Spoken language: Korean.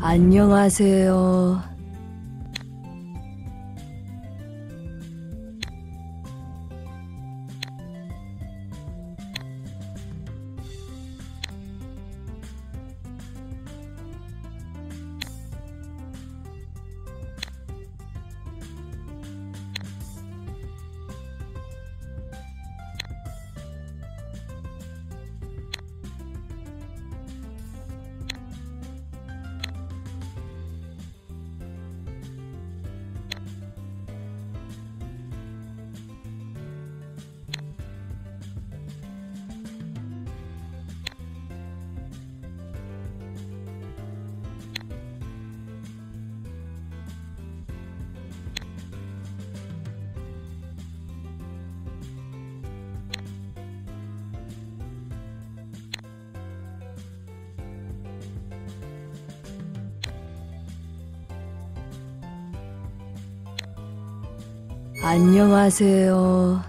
안녕하세요. 안녕하세요.